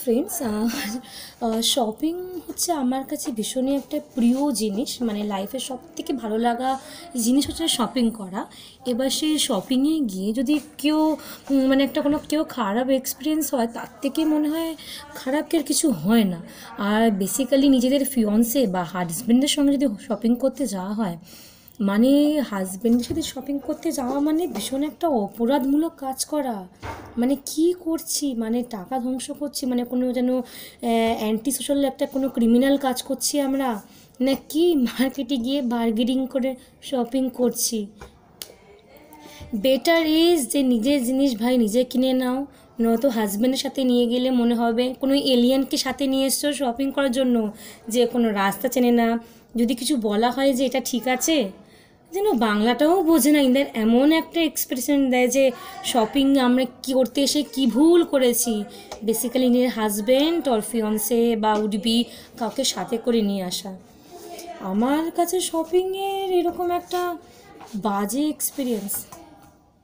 Friends shopping হচ্ছে আমার কাছে ভীষণই একটা প্রিয় জিনিস। মানে লাইফের সব থেকে ভালো লাগা জিনিস হচ্ছে শপিং করা। এবার সেই শপিংয়ে গিয়ে যদি কেউ মানে একটা কোনো কেউ খারাপ এক্সপিরিয়েন্স হয়, তার থেকে মনে হয় খারাপ আর কিছু হয় না। আর বেসিক্যালি নিজেদের ফিয়ন্সে বা হাজব্যান্ডের সঙ্গে যদি শপিং করতে যাওয়া হয় মানে হাজব্যান্ডের সাথে শপিং করতে যাওয়া মানে ভীষণ একটা অপরাধমূলক কাজ করা। মানে কি করছি? মানে টাকা ধ্বংস করছি? মানে কোনো যেন অ্যান্টি সোশ্যাল একটা কোনো ক্রিমিনাল কাজ করছি আমরা? না কি মার্কেটে গিয়ে বার্গেনিং করে শপিং করছি? বেটার ইজ যে নিজের জিনিস ভাই নিজে কিনে নাও, নয়তো হাজব্যান্ডের সাথে নিয়ে গেলে মনে হবে কোনো এলিয়ানকে সাথে নিয়ে এসছো শপিং করার জন্য, যে কোনো রাস্তা চেনে না। যদি কিছু বলা হয় যে এটা ঠিক আছে? যেন বাংলাটাও বোঝে না, ইন্দার এমন একটা এক্সপ্রেশন দেয় যে শপিং আমরা কী করতে এসে কি ভুল করেছি। বেসিক্যালি নিজের হাজব্যান্ড অর ফিয়ন্সে বা উডবি কাউকে সাথে করে নিয়ে আসা। আমার কাছে শপিংয়ের এরকম একটা বাজে এক্সপিরিয়েন্স